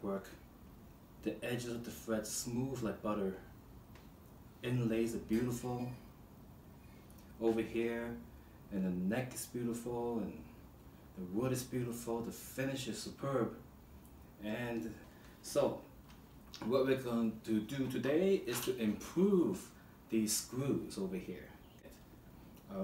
fretwork. The edges of the frets smooth like butter. Inlays are beautiful. Over here, and the neck is beautiful, and the wood is beautiful. The finish is superb. And so, what we're going to do today is to improve these screws over here. All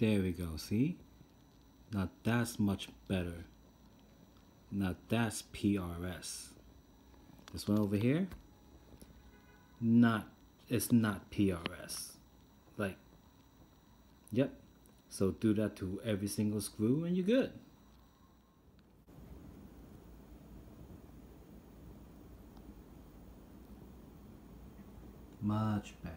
There we go, see? Now that's much better. Now that's PRS. This one over here, not, it's not PRS. Like, yep. So do that to every single screw and you're good. Much better.